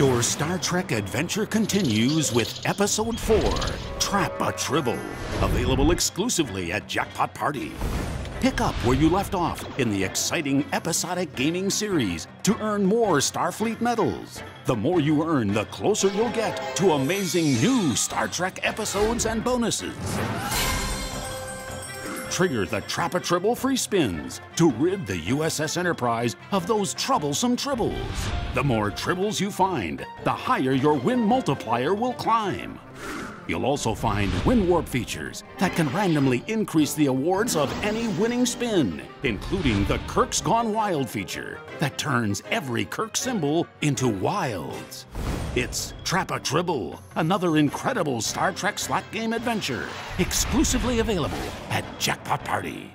Your Star Trek adventure continues with Episode 4 Trap a Tribble, available exclusively at Jackpot Party. Pick up where you left off in the exciting episodic gaming series to earn more Starfleet medals. The more you earn, the closer you'll get to amazing new Star Trek episodes and bonuses. Trigger the Trap a Tribble free spins to rid the USS Enterprise of those troublesome tribbles. The more tribbles you find, the higher your win multiplier will climb. You'll also find win warp features that can randomly increase the awards of any winning spin, including the Kirk's Gone Wild feature that turns every Kirk symbol into wilds. It's Trap a Tribble, another incredible Star Trek slot game adventure, exclusively available at Jackpot Party.